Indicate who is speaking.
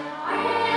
Speaker 1: Amen.